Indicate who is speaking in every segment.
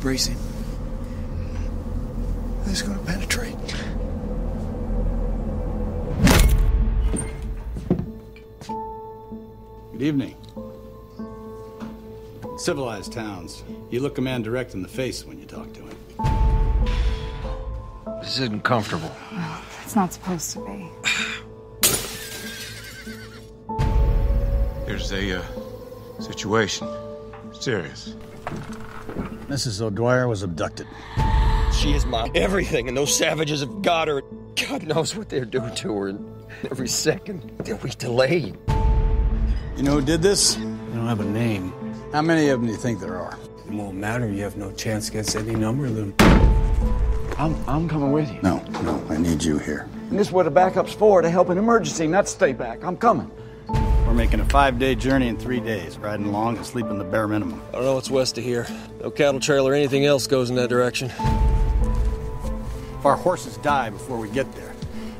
Speaker 1: Bracing. This is gonna penetrate.
Speaker 2: Good evening. Civilized towns, you look a man direct in the face when you talk to him.
Speaker 3: This isn't comfortable.
Speaker 4: It's not supposed to be.
Speaker 5: There's a uh, situation. Serious.
Speaker 2: Mrs. O'Dwyer was abducted.
Speaker 3: She is my everything, and those savages have got her. God knows what they're doing to her. And every second that we delay.
Speaker 2: You know who did this?
Speaker 1: You don't have a name.
Speaker 2: How many of them do you think there are?
Speaker 1: It won't matter. You have no chance against any number of them.
Speaker 6: I'm, I'm coming with you.
Speaker 2: No, no, I need you here.
Speaker 6: And this is what the backup's for, to help an emergency, not stay back. I'm coming.
Speaker 2: We're making a five day journey in three days, riding along and sleeping the bare minimum.
Speaker 3: I don't know what's west of here. No cattle trail or anything else goes in that direction.
Speaker 2: If our horses die before we get there,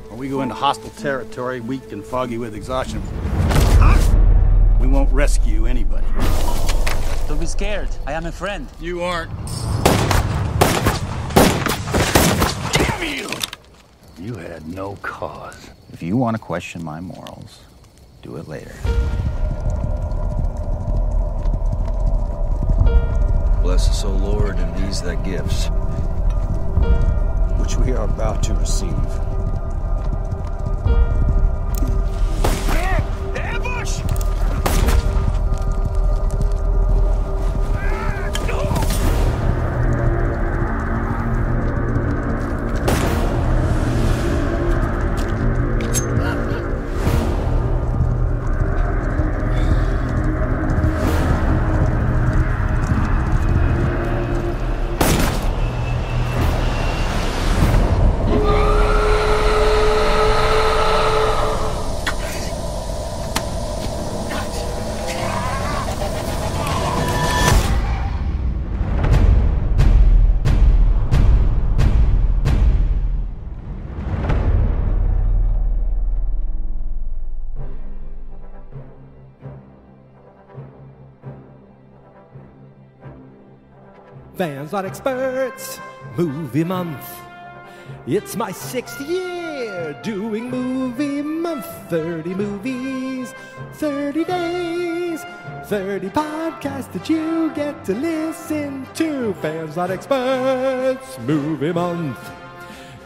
Speaker 2: or we go into hostile territory, weak and foggy with exhaustion, we won't rescue anybody.
Speaker 7: Don't be scared. I am a friend.
Speaker 2: You aren't.
Speaker 7: Damn you!
Speaker 8: You had no cause. If you want to question my morals, do it later.
Speaker 3: Bless us, O Lord, and these thy gifts.
Speaker 1: Which we are about to receive.
Speaker 9: Fans Not experts, movie month. It's my sixth year doing movie month. 30 movies, 30 days, 30 podcasts that you get to listen to. Fans Not experts, movie month.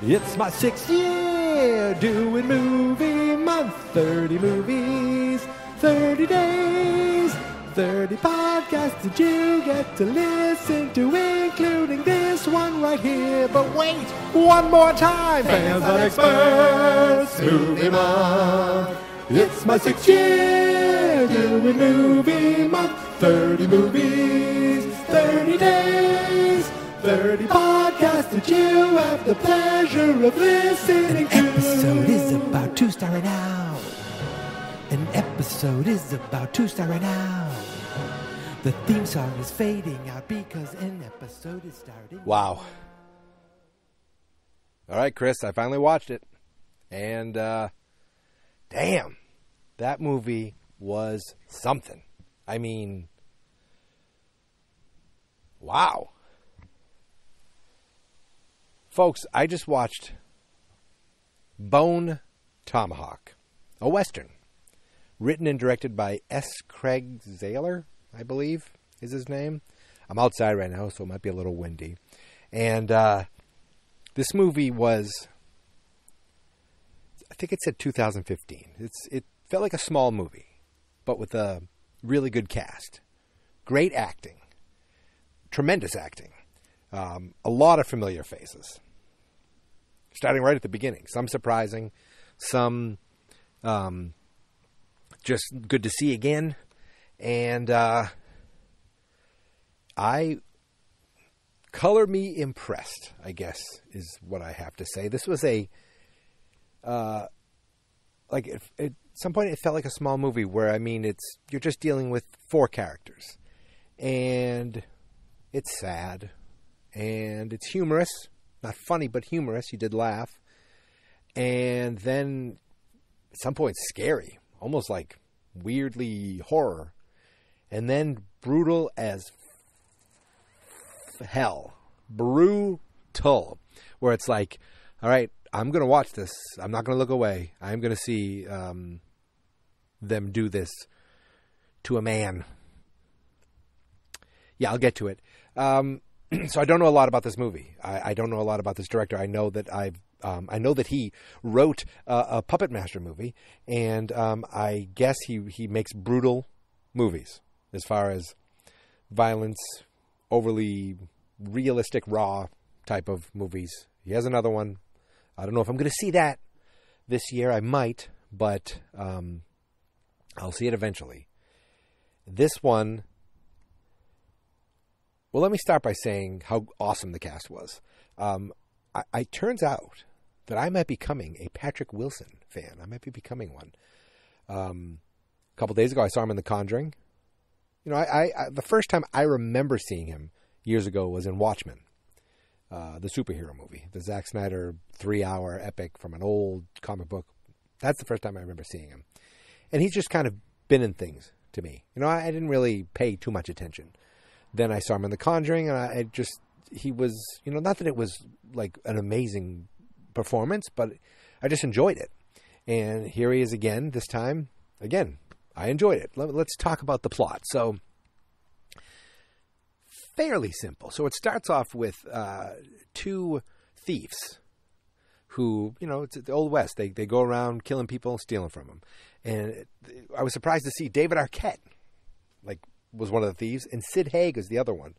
Speaker 9: It's my sixth year doing movie month. 30 movies, 30 days, 30 podcasts that you get to listen to, including this one right here. But wait, one more time. Fans experts, movie month. It's my sixth year doing movie month. 30 movies, 30 days, 30 podcasts that you have the pleasure of listening to. An episode is about to start right now. An episode is about to start right now. The theme song is fading out because an episode is starting.
Speaker 10: Wow. All right, Chris, I finally watched it. And uh damn. That movie was something. I mean wow. Folks, I just watched Bone Tomahawk, a western, written and directed by S. Craig Zahler, I believe is his name. I'm outside right now, so it might be a little windy. And uh, this movie was, I think it said 2015. It's it felt like a small movie, but with a really good cast, great acting, tremendous acting, um, a lot of familiar faces. Starting right at the beginning, some surprising, some um, just good to see again, and uh, I color me impressed. I guess is what I have to say. This was a uh, like it, at some point it felt like a small movie where I mean it's you're just dealing with four characters, and it's sad, and it's humorous, not funny but humorous. You did laugh, and then at some point scary, almost like weirdly horror, and then brutal as hell. Brutal. Where it's like, all right, I'm going to watch this. I'm not going to look away. I'm going to see um, them do this to a man. Yeah, I'll get to it. Um, so I don't know a lot about this movie. I, I, don't know a lot about this director. I know that I've um, I know that he wrote uh, a Puppet Master movie, and um, I guess he he makes brutal movies as far as violence, overly realistic, raw type of movies. He has another one. I don't know if I'm going to see that this year. I might, but um, I'll see it eventually. This one. Well, let me start by saying how awesome the cast was. Um, I, I turns out that I might be becoming a Patrick Wilson fan. I might be becoming one. Um, a couple days ago, I saw him in The Conjuring. You know, I, I, I, the first time I remember seeing him years ago was in Watchmen, uh, the superhero movie, the Zack Snyder three-hour epic from an old comic book. That's the first time I remember seeing him, and he's just kind of been in things to me. You know, I, I didn't really pay too much attention. Then I saw him in The Conjuring, and I, just he was, you know, not that it was like an amazing performance, but I just enjoyed it. And here he is again, this time. Again, I enjoyed it. Let, us talk about the plot. So, fairly simple. So, it starts off with uh, two thieves who, you know, it's the Old West. They, they go around killing people, stealing from them. And I was surprised to see David Arquette, like, was one of the thieves, and Sid Haig is the other one.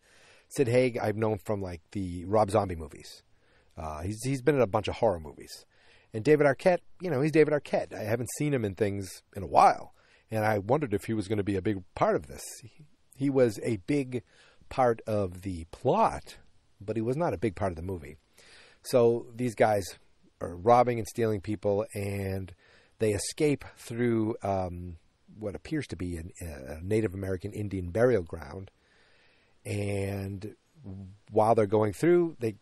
Speaker 10: Sid Haig, I've known from, like, the Rob Zombie movies. Uh, he's he's been in a bunch of horror movies, and David Arquette, you know, he's David Arquette. I haven't seen him in things in a while, and I wondered if he was going to be a big part of this. He, he was a big part of the plot, but he was not a big part of the movie. So these guys are robbing and stealing people, and they escape through um, what appears to be an, a Native American Indian burial ground. And while they're going through, they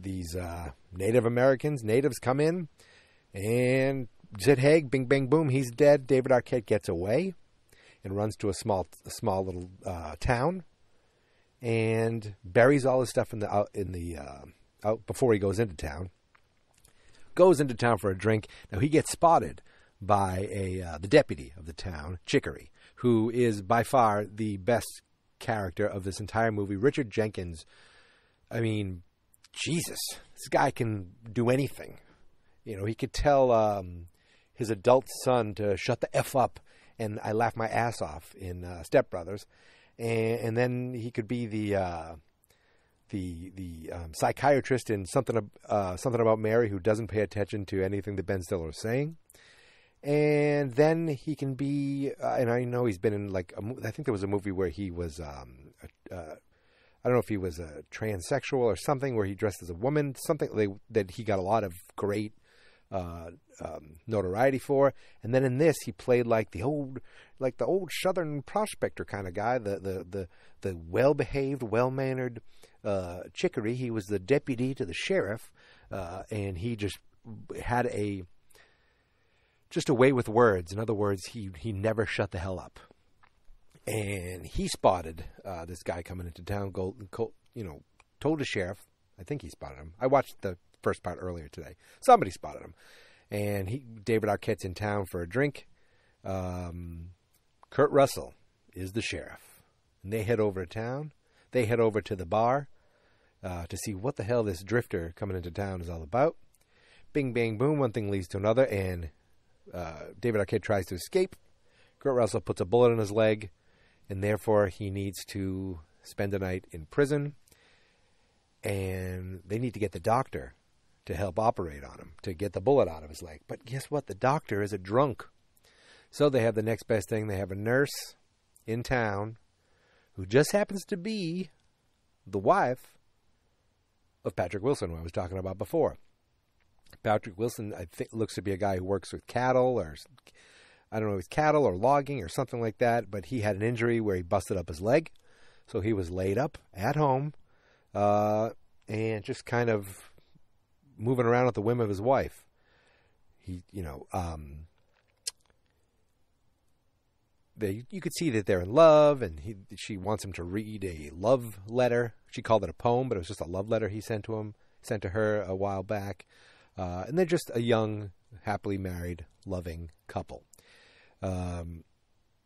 Speaker 10: these uh, Native Americans, natives come in, and Sid Haig, bing, bang, boom, he's dead. David Arquette gets away and runs to a small, a small little uh, town, and buries all his stuff in the out in the uh, out before he goes into town. Goes into town for a drink. Now he gets spotted by a uh, the deputy of the town, Chicory, who is by far the best character of this entire movie. Richard Jenkins. I mean, Jesus, this guy can do anything. You know, he could tell um, his adult son to shut the f up, and I laugh my ass off in uh, Step Brothers, and, and, then he could be the uh, the the um, psychiatrist in something uh, something about Mary who doesn't pay attention to anything that Ben Stiller is saying. And then he can be, uh, and I know he's been in like, a, I think there was a movie where he was um, a, uh, I don't know if he was a transsexual or something, where he dressed as a woman, something they, that he got a lot of great uh, um, notoriety for. And then in this, he played like the old, like the old Southern prospector kind of guy, the the the, the well behaved, well mannered uh, Chicory. He was the deputy to the sheriff, uh, and he just had a just a way with words. In other words, he he never shut the hell up and he spotted uh, this guy coming into town. Go, you know, told the sheriff. I think he spotted him. I watched the first part earlier today. Somebody spotted him, and he David Arquette's in town for a drink. Um, Kurt Russell is the sheriff, and they head over to town. They head over to the bar uh, to see what the hell this drifter coming into town is all about. Bing, bang, boom. One thing leads to another, and uh, David Arquette tries to escape. Kurt Russell puts a bullet in his leg and therefore he needs to spend a night in prison. And they need to get the doctor to help operate on him to get the bullet out of his leg. But guess what? The doctor is a drunk. So they have the next best thing. They have a nurse in town who just happens to be the wife of Patrick Wilson, who I was talking about before. Patrick Wilson, I think, looks to be a guy who works with cattle or I don't know, was cattle or logging or something like that, but he had an injury where he busted up his leg. So he was laid up at home uh, and just kind of moving around at the whim of his wife. He, you know, um, they you could see that they're in love, and he she wants him to read a love letter. She called it a poem, but it was just a love letter he sent to him, sent to her a while back. Uh, and they're just a young, happily married, loving couple. Um,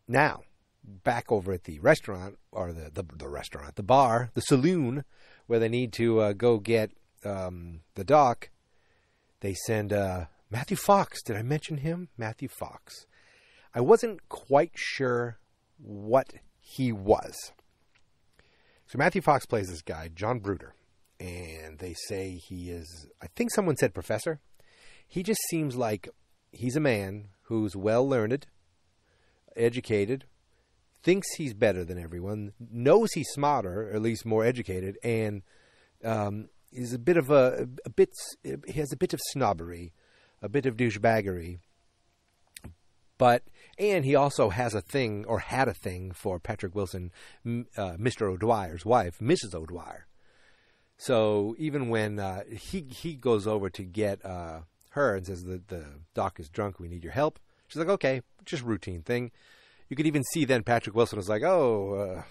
Speaker 10: now, back over at the restaurant or the, the the restaurant, the bar, the saloon, where they need to uh, go get um, the doc, they send uh, Matthew Fox. Did I mention him? Matthew Fox. I wasn't quite sure what he was. So Matthew Fox plays this guy, John Brooder, and they say he is. I think someone said professor. He just seems like he's a man who's well learned, educated, thinks he's better than everyone, knows he's smarter, or at least more educated, and um, is a bit of a, a bit. He has a bit of snobbery, a bit of douchebaggery, but and he also has a thing or had a thing for Patrick Wilson, uh, Mr. O'Dwyer's wife, Mrs. O'Dwyer. So even when uh, he he goes over to get uh, her and says the the doc is drunk, we need your help. She's like, okay, just routine thing. You could even see then Patrick Wilson was like, oh, uh,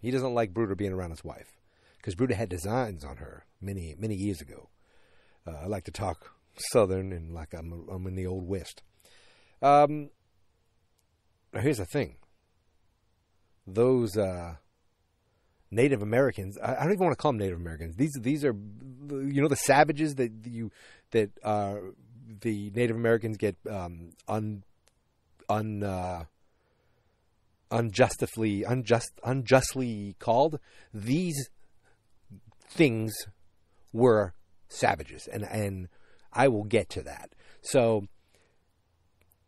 Speaker 10: he doesn't like Brooder being around his wife because Brooder had designs on her many many years ago. Uh, I like to talk Southern and like I'm I'm in the old West. Um, here's the thing. Those uh, Native Americans, I, don't even want to call them Native Americans. These these are, you know, the savages that you that uh, the Native Americans get um, un un uh, unjustly unjust unjustly called. These things were savages, and and I will get to that. So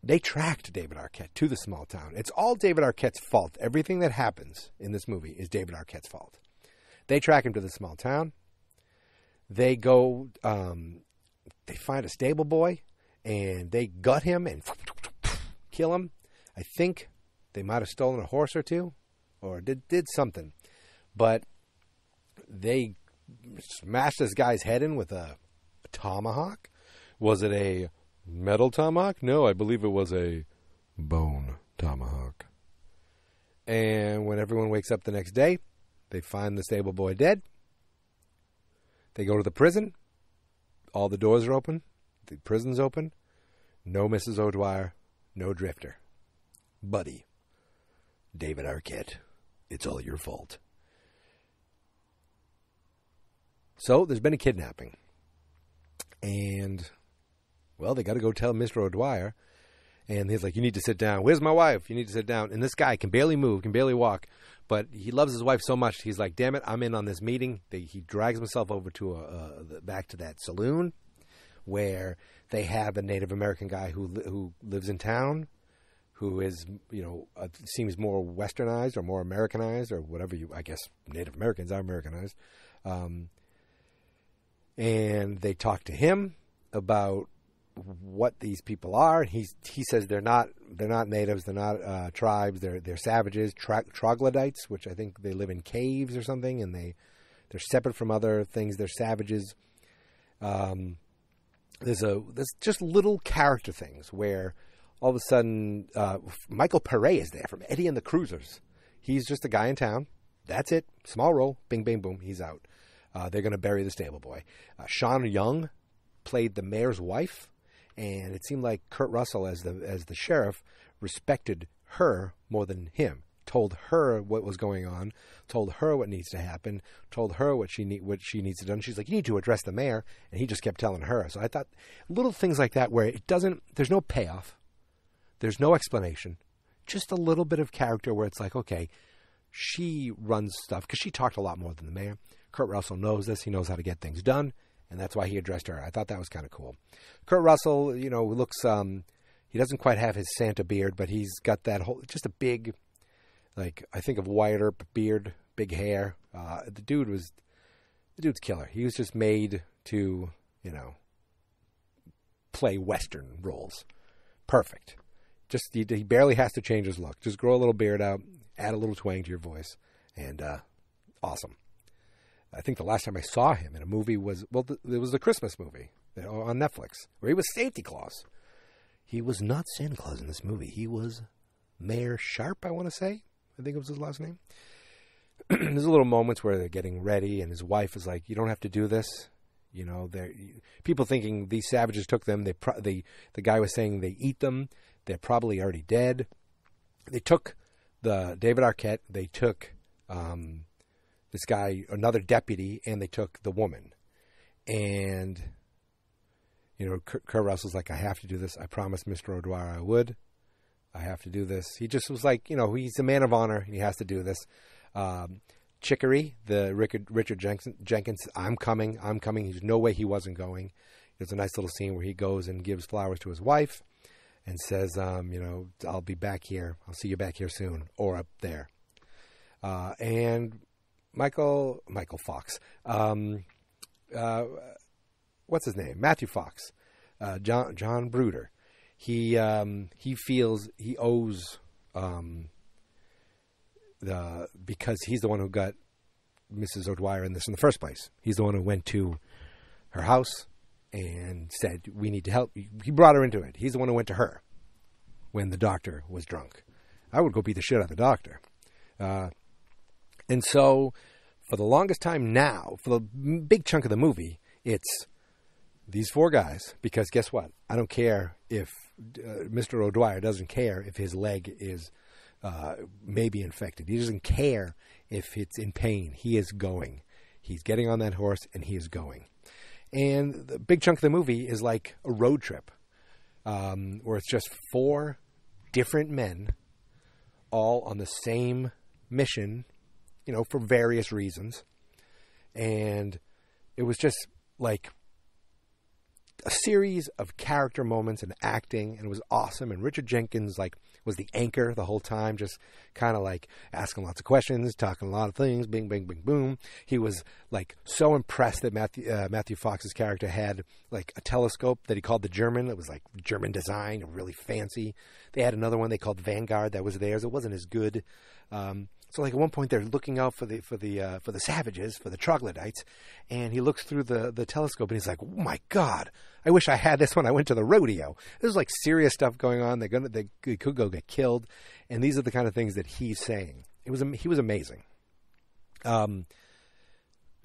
Speaker 10: they tracked David Arquette to the small town. It's all David Arquette's fault. Everything that happens in this movie is David Arquette's fault. They track him to the small town. They go, um, they find a stable boy, and they gut him and kill him. I think they might have stolen a horse or two, or did did something, but they smashed this guy's head in with a, a tomahawk. Was it a metal tomahawk? No, I believe it was a bone tomahawk. And when everyone wakes up the next day, they find the stable boy dead. They go to the prison. All the doors are open. The prison's open. No Mrs. O'Dwyer. No Drifter. Buddy. David Arquette. It's all your fault. So there's been a kidnapping. And well, they got to go tell Mr. O'Dwyer. And he's like, You need to sit down. Where's my wife? You need to sit down. And this guy can barely move, can barely walk, but he loves his wife so much. He's like, Damn it, I'm in on this meeting. They, he drags himself over to a, a, back to that saloon where they have a Native American guy who who lives in town, who is you know uh, seems more westernized or more Americanized or whatever you I guess Native Americans are Americanized, um, and they talk to him about what these people are. He he says they're not they're not natives, they're not uh, tribes, they're they're savages, tra- troglodytes, which I think they live in caves or something, and they they're separate from other things. They're savages. Um, there's a there's just little character things where all of a sudden uh, Michael Paré is there from Eddie and the Cruisers. He's just a guy in town. That's it. Small role. Bing, bing, boom. He's out. Uh, they're going to bury the stable boy. Uh, Sean Young played the mayor's wife and it seemed like Kurt Russell, as the as the sheriff, respected her more than him. Told her what was going on, told her what needs to happen, told her what she need what she needs to do. And she's like, "You need to address the mayor," and he just kept telling her. So I thought little things like that, where it doesn't, there's no payoff, there's no explanation, just a little bit of character where it's like, okay, she runs stuff because she talked a lot more than the mayor. Kurt Russell knows this; he knows how to get things done and that's why he addressed her. I thought that was kind of cool. Kurt Russell, you know, looks um, he doesn't quite have his Santa beard, but he's got that whole just a big, like I think of Wyatt Earp beard, big hair. Uh, the dude was the dude's killer. He was just made to you know play Western roles. Perfect. Just he, he barely has to change his look. Just grow a little beard out, add a little twang to your voice, and uh, awesome. I think the last time I saw him in a movie was well, it was the Christmas movie on Netflix where he was Safety Claus. He was not Santa Claus in this movie. He was Mayor Sharp, I want to say. I think it was his last name. There's a little moments where they're getting ready, and his wife is like, "You don't have to do this." You know, people thinking these savages took them. They, pro- the guy was saying they eat them. They're probably already dead. They took the David Arquette. They took um, this guy, another deputy, and they took the woman. And you know, Kurt, Russell's like, I have to do this. I promised Mr. O'Dwyer I would. I have to do this. He just was like, you know, he's a man of honor and he has to do this. Um, the Richard, Richard Jenkins, Jenkins, I'm coming, I'm coming. There's no way he wasn't going. There's a nice little scene where he goes and gives flowers to his wife and says, um, you know, I'll be back here. I'll see you back here soon or up there. Uh, and Michael, Michael Fox, um, uh, what's his name? Matthew Fox, uh, John, John Brooder. He, um, he feels he owes, um, the because he's the one who got Mrs. O'Dwyer in this in the first place. He's the one who went to her house and said, "We need to help." He brought her into it. He's the one who went to her when the doctor was drunk. I would go beat the shit out of the doctor. Uh, and so, for the longest time now, for the big chunk of the movie, it's these four guys. Because guess what? I don't care if uh, Mr. O'Dwyer doesn't care if his leg is uh, may be infected. He doesn't care if it's in pain. He is going. He's getting on that horse and he is going. And the big chunk of the movie is like a road trip um, where it's just four different men all on the same mission, you know, for various reasons. And it was just like a series of character moments and acting, and it was awesome. And Richard Jenkins, like, was the anchor the whole time, just kind of like asking lots of questions, talking a lot of things, bing, bing, bing, boom. He was like so impressed that Matthew uh, Matthew Fox's character had like a telescope that he called the German. It was like German design, really fancy. They had another one they called Vanguard that was theirs. It wasn't as good. Um, so like at one point they're looking out for the for the uh, for the savages for the troglodytes, and he looks through the the telescope and he's like, "Oh my God! I wish I had this when I went to the rodeo." There's like serious stuff going on. They're gonna they, could go get killed, and these are the kind of things that he's saying. It was he was amazing. Um.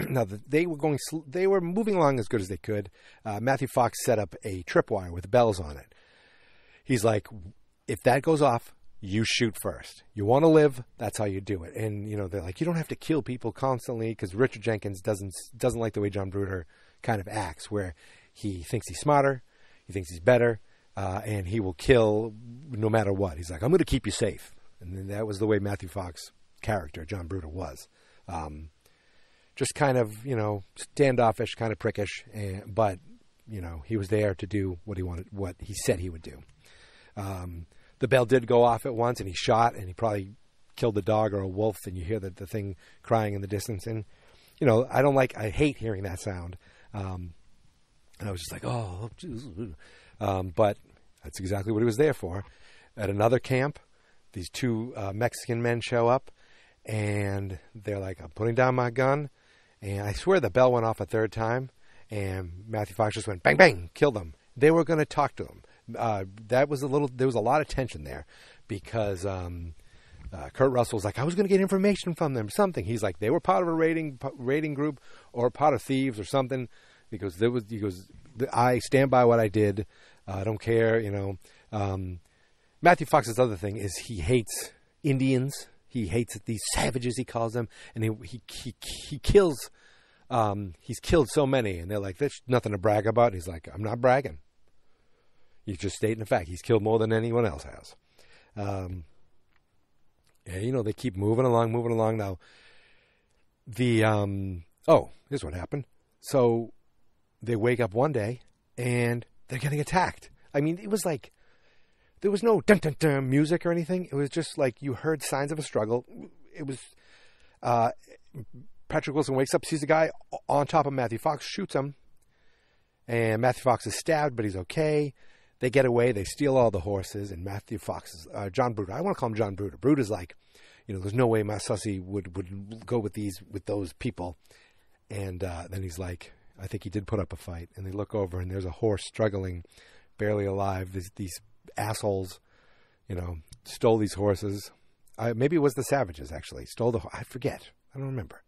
Speaker 10: Now they were going, they were moving along as good as they could. Uh, Matthew Fox set up a tripwire with bells on it. He's like, if that goes off, you shoot first. You want to live, that's how you do it. And you know they're like, you don't have to kill people constantly because Richard Jenkins doesn't doesn't like the way John Brooder kind of acts, where he thinks he's smarter, he thinks he's better, uh, and he will kill no matter what. He's like, I'm going to keep you safe, and that was the way Matthew Fox character John Brooder was. Um, just kind of you know standoffish, kind of prickish, and, but you know he was there to do what he wanted, what he said he would do. Um, the bell did go off at once, and he shot, and he probably killed a dog or a wolf, and you hear the, the thing crying in the distance. And you know, I don't like, I hate hearing that sound. Um, and I was just like, oh, um, but that's exactly what he was there for. At another camp, these two uh, Mexican men show up, and they're like, I'm putting down my gun. And I swear the bell went off a third time, and Matthew Fox just went bang, bang, killed them. They were going to talk to him. Uh, that was a little, there was a lot of tension there because um, uh, Kurt Russell was like, I was going to get information from them, something. He's like, they were part of a raiding raiding group or part of thieves or something. Because there was, he goes, I stand by what I did. Uh, I don't care, you know. Um, Matthew Fox's other thing is he hates Indians. He hates these savages, he calls them, and he he he, he kills. Um, he's killed so many, and they're like, "There's nothing to brag about." He's like, "I'm not bragging. He's just stating the fact. He's killed more than anyone else has." Um, and you know they keep moving along, moving along. Now, the um, oh, here's what happened. So they wake up one day and they're getting attacked. I mean, it was like there was no dun dun dun music or anything. It was just like you heard signs of a struggle. It was uh, Patrick Wilson wakes up, sees the guy on top of Matthew Fox, shoots him, and Matthew Fox is stabbed, but he's okay. They get away. They steal all the horses, and Matthew Fox is uh, John Brooder. I want to call him John Brooder. Brooder's like, you know, there's no way my sussy would would go with these with those people. And uh, then he's like, I think he did put up a fight. And they look over, and there's a horse struggling, barely alive. These, these assholes, you know, stole these horses. Uh, maybe it was the savages actually stole the. I forget. I don't remember.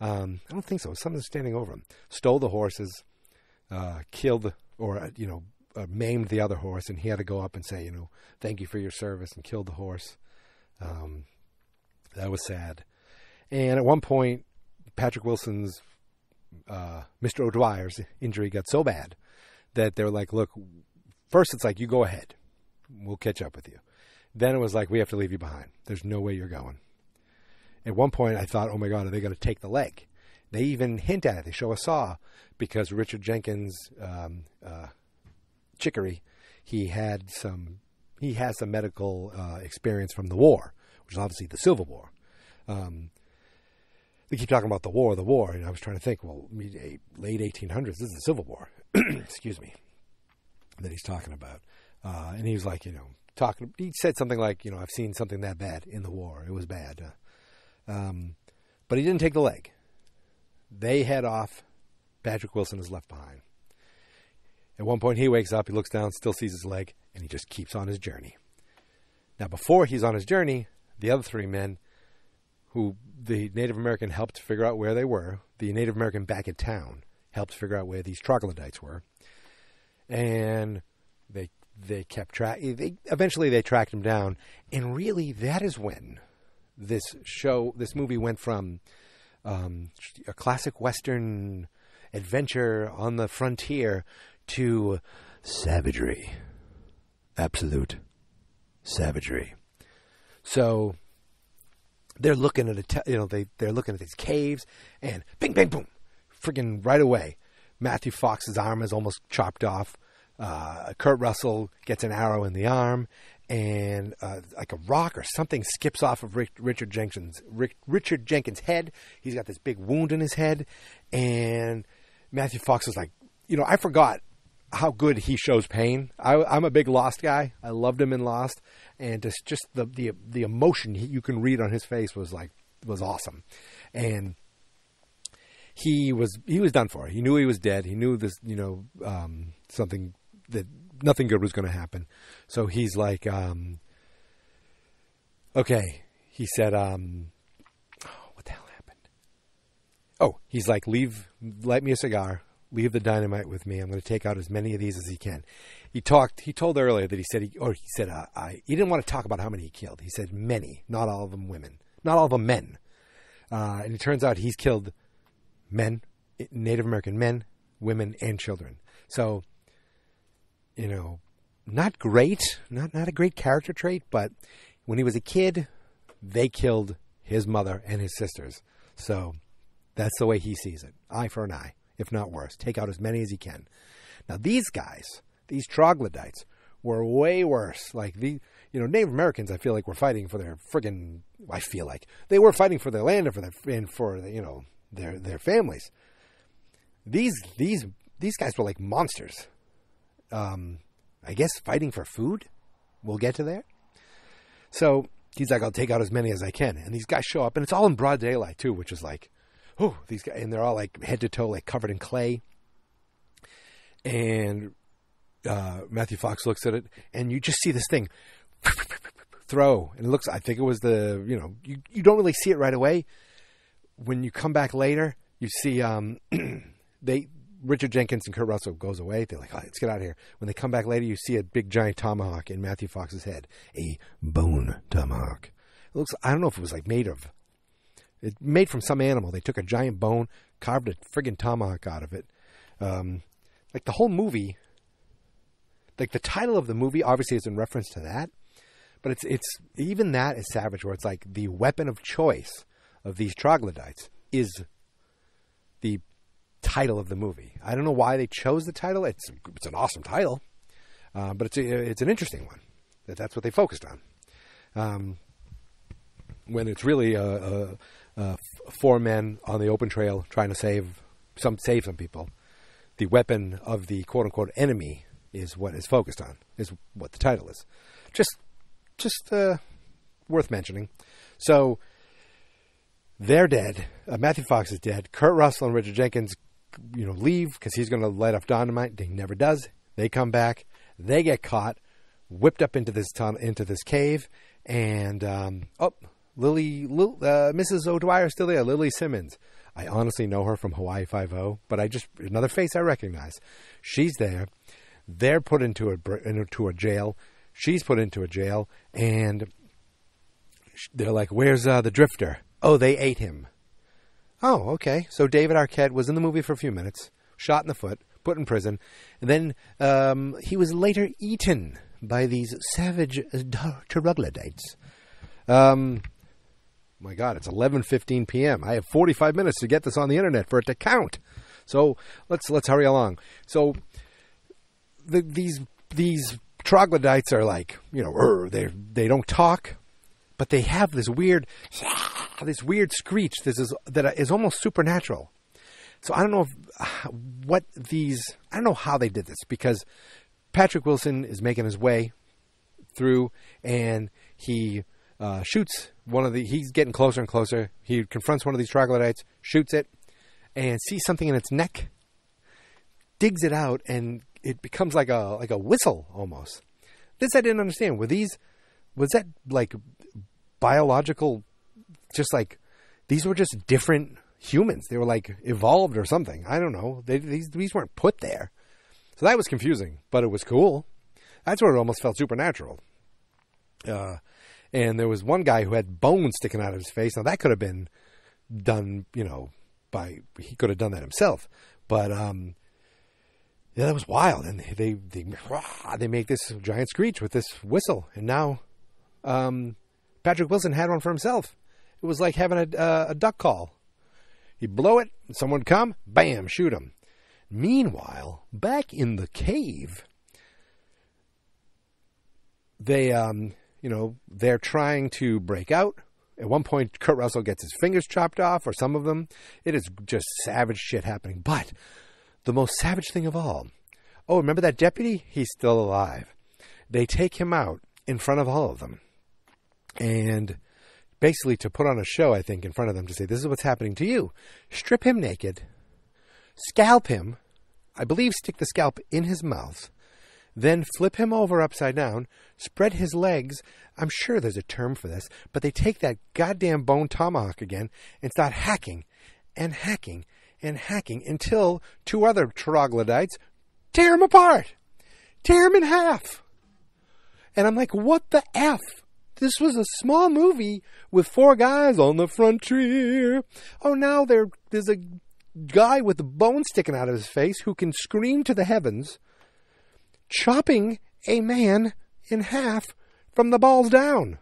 Speaker 10: Um, I don't think so. Someone's standing over him stole the horses, uh, killed or uh, you know uh, maimed the other horse, and he had to go up and say, you know, thank you for your service, and killed the horse. Um, that was sad. And at one point, Patrick Wilson's uh, Mr. O'Dwyer's injury got so bad that they were like, look, first it's like, you go ahead. We'll catch up with you. Then it was like, we have to leave you behind. There's no way you're going. At one point, I thought, oh my God, are they going to take the leg? They even hint at it. They show a saw because Richard Jenkins, um, uh, Chicory, he had some, he has some medical uh, experience from the war, which is obviously the Civil War. Um, we keep talking about the war, the war, and I was trying to think, well, late 1800s, this is the Civil War. Excuse me, that he's talking about. Uh, and he was like, you know, talking, he said something like, you know, I've seen something that bad in the war. It was bad. Uh, um, but he didn't take the leg. They head off. Patrick Wilson is left behind. At one point, he wakes up, he looks down, still sees his leg, and he just keeps on his journey. Now, before he's on his journey, the other three men who the Native American helped to figure out where they were, the Native American back in town helped figure out where these troglodytes were, and they they kept track. They eventually they tracked him down, and really that is when this show, this movie, went from um, a classic western adventure on the frontier to savagery, absolute savagery. So they're looking at a te- you know they they're looking at these caves and bing bang boom, freaking right away. Matthew Fox's arm is almost chopped off. Uh, Kurt Russell gets an arrow in the arm, and uh, like a rock or something skips off of Rick, Richard Jenkins Rick, Richard Jenkins' head. He's got this big wound in his head, and Matthew Fox is like, you know, I forgot how good he shows pain. I, am a big Lost guy. I loved him in Lost, and just just the the the emotion he, you can read on his face was like was awesome, and he was he was done for. He knew he was dead. He knew this, you know, um, something that nothing good was going to happen. So he's like, um, okay. He said, um, oh, what the hell happened? Oh, he's like, leave, light me a cigar leave the dynamite with me. I'm going to take out as many of these as he can. He talked. He told earlier that he said he or he said uh, I. He didn't want to talk about how many he killed. He said many, not all of them women, not all of them men. Uh, and it turns out he's killed men, Native American men, women, and children. So, you know, not great, not not a great character trait, but when he was a kid, they killed his mother and his sisters. So that's the way he sees it. Eye for an eye if not worse. Take out as many as he can. Now, these guys, these troglodytes, were way worse. Like the, you know, Native Americans, I feel like were fighting for their friggin'. I feel like they were fighting for their land and for their and for you know their their families. These these these guys were like monsters. Um, I guess fighting for food. We'll get to there. So he's like, I'll take out as many as I can, and these guys show up, and it's all in broad daylight too, which is like oh, these guys, and they're all like head to toe, like covered in clay. And uh, Matthew Fox looks at it, and you just see this thing throw, and it looks. I think it was the you know you you don't really see it right away. When you come back later, you see um, they Richard Jenkins and Kurt Russell goes away. They're like, let's get out of here. When they come back later, you see a big giant tomahawk in Matthew Fox's head, a bone tomahawk. It looks. I don't know if it was like made of it made from some animal. They took a giant bone, carved a friggin' tomahawk out of it. Um, like the whole movie, like the title of the movie obviously is in reference to that, but it's it's even that is savage. Where it's like the weapon of choice of these troglodytes is the title of the movie. I don't know why they chose the title. It's it's an awesome title, uh, but it's a, it's an interesting one. That that's what they focused on. Um, when it's really a, a, uh, four men on the open trail trying to save some save some people. The weapon of the quote unquote enemy is what is focused on. Is what the title is. Just just uh, worth mentioning. So they're dead. Uh, Matthew Fox is dead. Kurt Russell and Richard Jenkins, you know, leave because he's going to light off dynamite. He never does. They come back. They get caught. whipped up into this ton into this cave, and um, oh, Lili, Lil, uh, Mrs. O'Dwyer still there. Lili Simmons. I honestly know her from Hawaii Five O, but I just another face I recognize. She's there. They're put into a into a jail. She's put into a jail, and they're like, "Where's uh, the drifter?" Oh, they ate him. Oh, okay. So David Arquette was in the movie for a few minutes, shot in the foot, put in prison, and then um, he was later eaten by these savage uh, troglodytes. Um, my God, it's 11:15 p.m. I have 45 minutes to get this on the internet for it to count. So let's let's hurry along. So the, these these troglodytes are like you know they they don't talk, but they have this weird this weird screech. This is that is almost supernatural. So I don't know if, uh, what these I don't know how they did this because Patrick Wilson is making his way through and he uh, shoots one of the. He's getting closer and closer. He confronts one of these troglodytes, shoots it, and sees something in its neck. Digs it out, and it becomes like a like a whistle almost. This I didn't understand. Were these? Was that like biological? Just like these were just different humans. They were like evolved or something. I don't know. They, these these weren't put there. So that was confusing, but it was cool. That's where it almost felt supernatural. Uh, and there was one guy who had bones sticking out of his face. Now that could have been done, you know, by he could have done that himself. But um, yeah, that was wild. And they they they make this giant screech with this whistle, and now um, Patrick Wilson had one for himself. It was like having a, uh, a duck call. He'd blow it, someone come, bam, shoot him. Meanwhile, back in the cave, they um, you know, they're trying to break out. At one point, Kurt Russell gets his fingers chopped off, or some of them. It is just savage shit happening. But the most savage thing of all oh, remember that deputy? He's still alive. They take him out in front of all of them. And basically, to put on a show, I think, in front of them to say, this is what's happening to you. Strip him naked, scalp him, I believe, stick the scalp in his mouth then flip him over upside down, spread his legs. I'm sure there's a term for this, but they take that goddamn bone tomahawk again and start hacking and hacking and hacking until two other troglodytes tear him apart, tear him in half. And I'm like, what the F? This was a small movie with four guys on the frontier. Oh, now there's a guy with a bone sticking out of his face who can scream to the heavens chopping a man in half from the balls down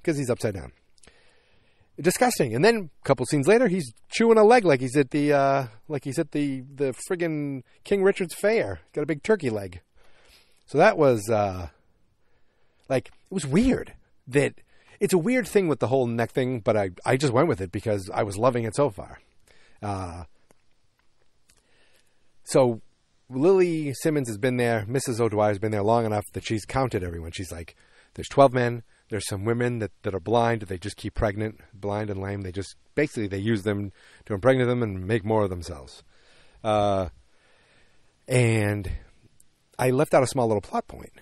Speaker 10: because he's upside down. Disgusting. And then a couple scenes later, he's chewing a leg like he's at the uh, like he's at the the friggin' King Richard's fair. Got a big turkey leg. So that was uh, like it was weird that it's a weird thing with the whole neck thing, but I I just went with it because I was loving it so far. Uh, so Lili Simmons has been there. Mrs. O'Dwyer has been there long enough that she's counted everyone. She's like, there's 12 men. There's some women that, that are blind. They just keep pregnant, blind and lame. They just basically they use them to impregnate them and make more of themselves. Uh, and I left out a small little plot point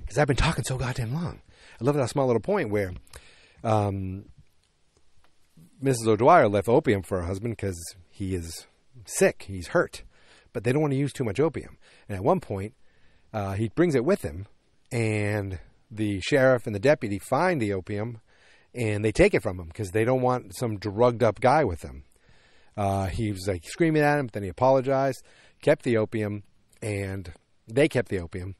Speaker 10: because I've been talking so goddamn long. I left out a small little point where um, Mrs. O'Dwyer left opium for her husband because he is sick, he's hurt, but they don't want to use too much opium. And at one point, uh, he brings it with him, and the sheriff and the deputy find the opium, and they take it from him because they don't want some drugged up guy with them. Uh, he was like screaming at him, but then he apologized, kept the opium, and they kept the opium,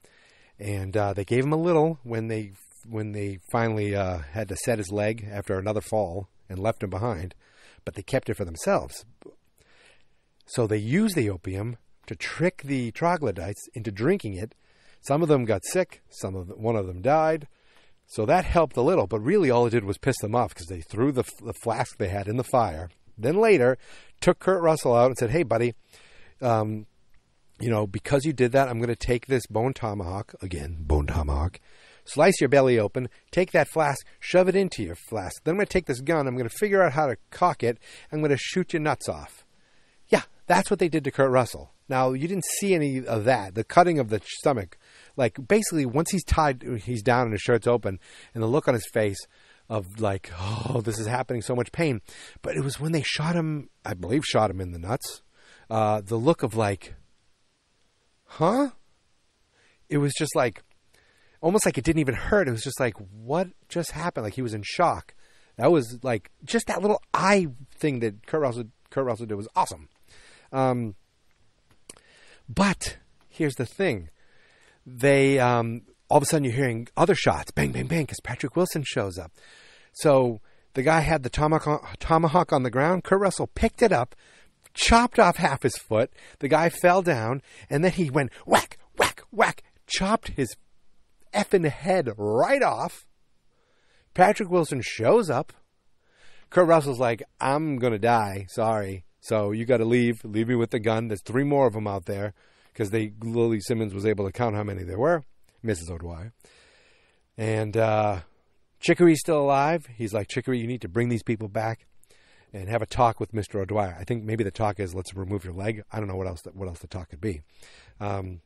Speaker 10: and uh, they gave him a little when they when they finally uh, had to set his leg after another fall and left him behind, but they kept it for themselves. So they used the opium to trick the troglodytes into drinking it. Some of them got sick. Some of them, one of them died. So that helped a little, but really all it did was piss them off because they threw the, the flask they had in the fire. Then later, took Kurt Russell out and said, "Hey, buddy, um, you know, because you did that, I'm going to take this bone tomahawk again, bone tomahawk, slice your belly open, take that flask, shove it into your flask. Then I'm going to take this gun. I'm going to figure out how to cock it. I'm going to shoot your nuts off." That's what they did to Kurt Russell. Now, you didn't see any of that. The cutting of the stomach like basically once he's tied, he's down and his shirt's open, and the look on his face of like, oh, this is happening, so much pain. But it was when they shot him, I believe, shot him in the nuts. Uh, the look of like, huh? It was just like, almost like it didn't even hurt. It was just like, what just happened? Like he was in shock. That was like just that little eye thing that Kurt Russell Kurt Russell did was awesome. Um, but here's the thing: they um, all of a sudden you're hearing other shots, bang, bang, bang, because Patrick Wilson shows up. So the guy had the tomahawk, on the ground. Kurt Russell picked it up, chopped off half his foot. The guy fell down, and then he went whack, whack, whack, chopped his effing head right off. Patrick Wilson shows up. Kurt Russell's like, I'm going to die. Sorry. So you got to leave. Leave me with the gun. There's three more of them out there because they Lili Simmons was able to count how many there were. Mrs. O'Dwyer. And uh, still alive. He's like, Chicory, you need to bring these people back and have a talk with Mr. O'Dwyer. I think maybe the talk is let's remove your leg. I don't know what else what else the talk could be. Um,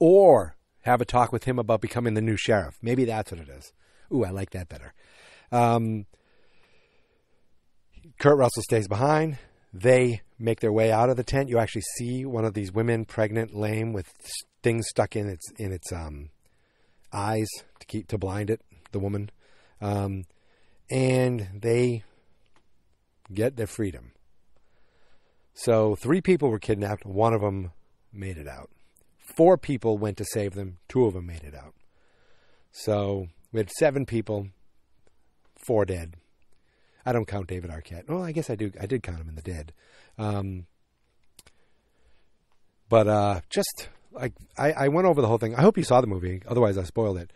Speaker 10: or have a talk with him about becoming the new sheriff. Maybe that's what it is. Ooh, I like that better. Um, Kurt Russell stays behind. They make their way out of the tent. You actually see one of these women, pregnant, lame, with things stuck in its in its um, eyes to keep to blind it. The woman, um, and they get their freedom. So three people were kidnapped. One of them made it out. Four people went to save them. Two of them made it out. So we had seven people, four dead. I don't count David Arquette. Well, I guess I do. I did count him in the dead. Um, but uh, just like I, I, went over the whole thing. I hope you saw the movie. Otherwise, I spoiled it.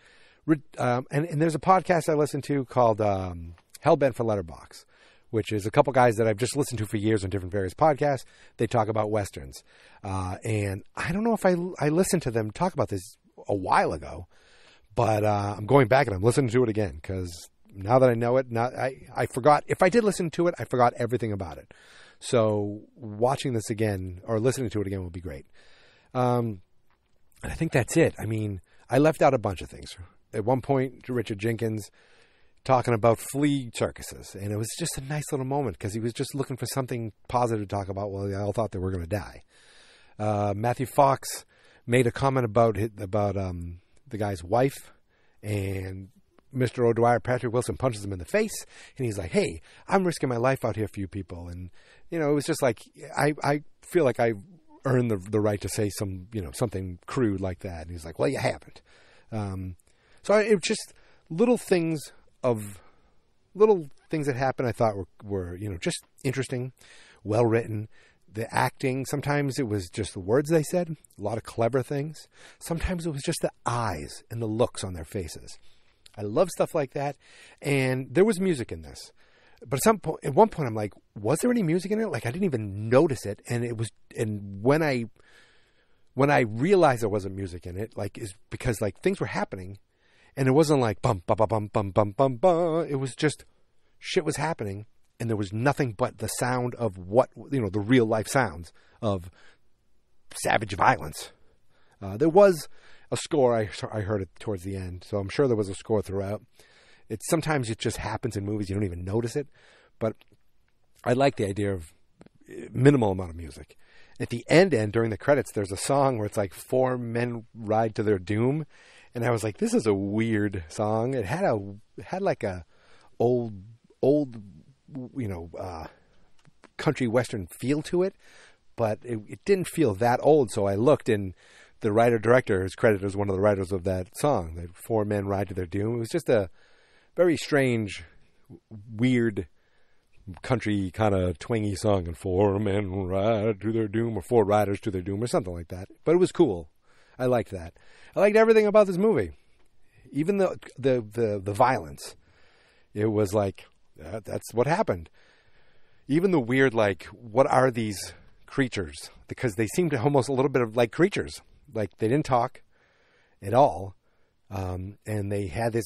Speaker 10: Um, and, and, there's a podcast I listen to called um, Hellbent for Letterboxd, which is a couple guys that I've just listened to for years on different various podcasts. They talk about westerns, uh, and I don't know if I I listened to them talk about this a while ago, but uh, I'm going back and I'm listening to it again because now that I know it, now I I forgot if I did listen to it, I forgot everything about it. So watching this again or listening to it again will be great. Um, and I think that's it. I mean, I left out a bunch of things. At one point, Richard Jenkins talking about flea circuses, and it was just a nice little moment because he was just looking for something positive to talk about. Well, they all thought they were going to die. Uh, Matthew Fox made a comment about about um, the guy's wife, and Mr. O'Dwyer, Patrick Wilson punches him in the face, and he's like, "Hey, I'm risking my life out here for you people." And you know, it was just like I I feel like I earned the the right to say some you know something crude like that. And he's like, "Well, you haven't." Um, so I, it was just little things of little things that happened. I thought were were you know just interesting, well written. The acting, sometimes it was just the words they said, a lot of clever things. Sometimes it was just the eyes and the looks on their faces. I love stuff like that. And there was music in this. But at some point, at one point, I'm like, was there any music in it? Like I didn't even notice it. And it was, and when I, when I realized there wasn't music in it, like is because like things were happening, and it wasn't like bum bum bum bum bum bum bum. It was just shit was happening, and there was nothing but the sound of what you know the real life sounds of savage violence. Uh, there was a score. I I heard it towards the end, so I'm sure there was a score throughout. It sometimes it just happens in movies you don't even notice it, but I like the idea of eh, minimal amount of music. At the end, end during the credits, there's a song where it's like four men ride to their doom, and I was like, this is a weird song. It had a had like a old old you know uh, country western feel to it, but it, it didn't feel that old. So I looked and the writer director is credited as one of the writers of that song. That four men ride to their doom. It was just a very strange, weird country kind of twangy song. And four men ride to their doom, or four riders to their doom, or something like that. But it was cool. I liked that. I liked everything about this movie, even the the the, the violence. It was like that, that's what happened. Even the weird, like, what are these creatures? Because they seemed almost a little bit of like creatures like they didn't talk at all, um, and they had this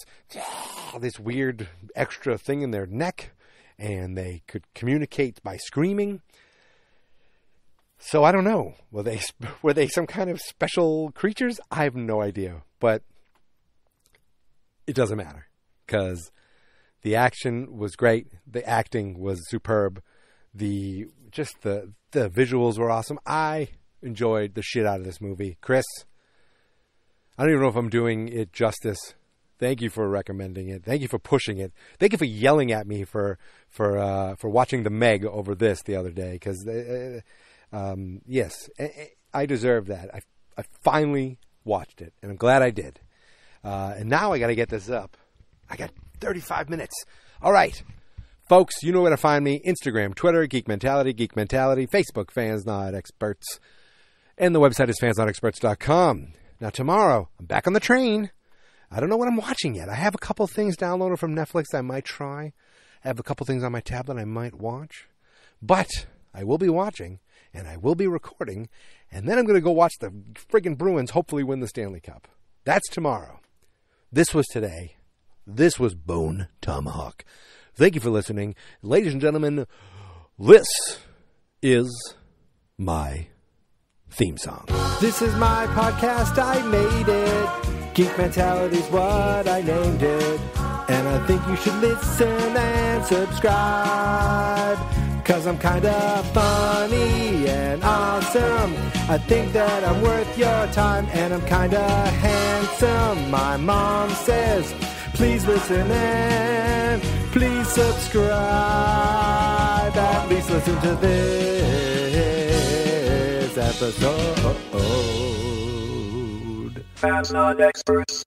Speaker 10: this weird extra thing in their neck, and they could communicate by screaming. So I don't know. Were they were they some kind of special creatures? I have no idea. But it doesn't matter because the action was great. The acting was superb. The just the the visuals were awesome. I enjoyed the shit out of this movie. Chris, I don't even know if I'm doing it justice. Thank you for recommending it. Thank you for pushing it. Thank you for yelling at me for for uh, for watching the Meg over this the other day because uh, um, yes, I deserve that. I I finally watched it and I'm glad I did. Uh, and now I got to get this up. I got 35 minutes. All right. Folks, you know where to find me Instagram, Twitter, Geek Mentality, Geek Mentality, Facebook, Fans Not Experts. And the website is fansnotexperts.com. Now, tomorrow, I'm back on the train. I don't know what I'm watching yet. I have a couple things downloaded from Netflix I might try. I have a couple things on my tablet I might watch. But I will be watching, and I will be recording, and then I'm going to go watch the friggin' Bruins hopefully win the Stanley Cup. That's tomorrow. This was today. This was Bone Tomahawk. Thank you for listening. Ladies and gentlemen, this is my theme song. This is my podcast. I made it. Geek Mentality's what I named it. And I think you should listen and subscribe. Cause I'm kinda funny and awesome. I think that I'm worth your time and I'm kinda handsome. My mom says, please listen and please subscribe. At least listen to this episode.
Speaker 11: Fans not experts.